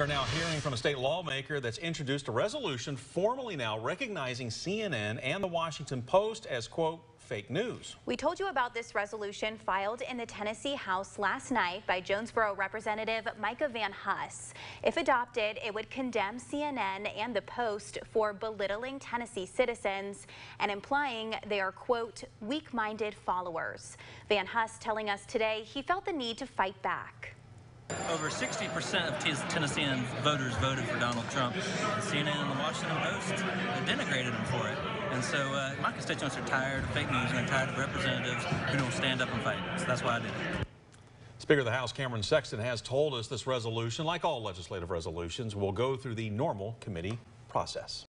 We're now hearing from a state lawmaker that's introduced a resolution formally now recognizing CNN and the Washington Post as, quote, fake news. We told you about this resolution filed in the Tennessee House last night by Jonesboro Representative Micah Van Huss. If adopted, it would condemn CNN and the Post for belittling Tennessee citizens and implying they are, quote, weak-minded followers. Van Huss telling us today he felt the need to fight back. Over 60% of Tennessean voters voted for Donald Trump. CNN and the Washington Post denigrated him for it. And so uh, my constituents are tired of fake news and they're tired of representatives who don't stand up and fight. So that's why I did it. Speaker of the House Cameron Sexton has told us this resolution, like all legislative resolutions, will go through the normal committee process.